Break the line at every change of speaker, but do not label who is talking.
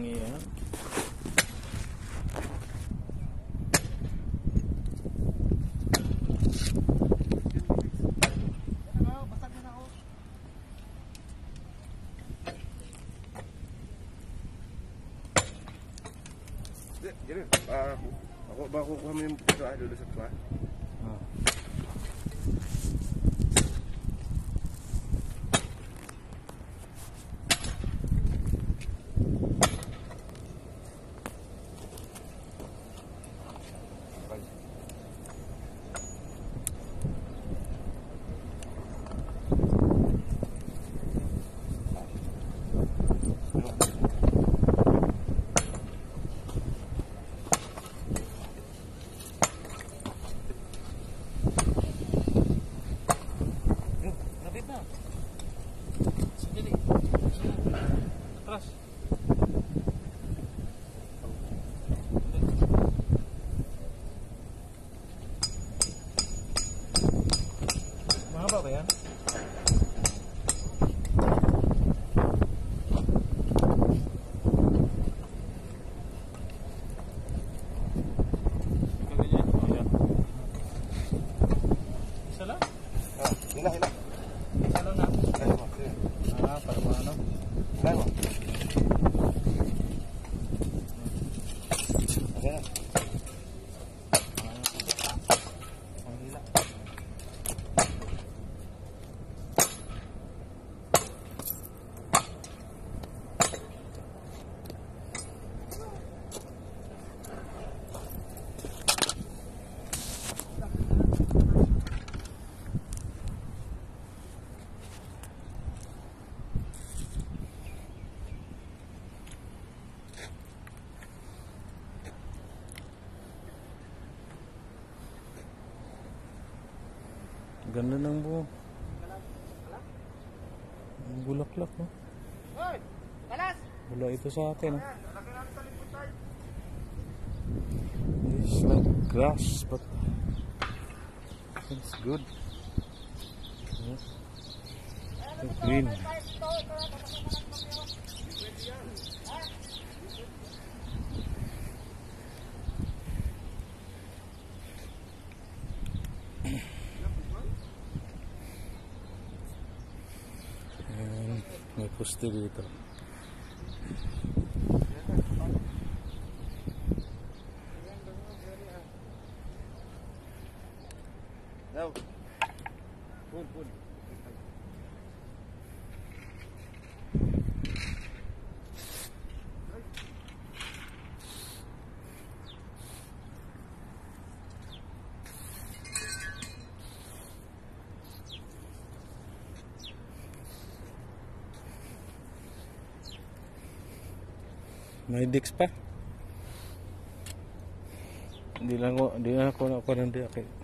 Ayan.
Jadi, jadi ah, ako ba kukuha mo yung pito ay lulusot ko ah?
Ah. Sandali. Atras. Mahaba ba yan? Ganyan. Oh, Ganda ng buo. Ang bulaklak, no? Wala ito sa atin, no? It's like grass, but it's good. Yeah. The green. Ayan, कुश्ती की
तो Pull, pull.
May dicks pa. Hindi lang ako, hindi lang ako ako ng di- okay.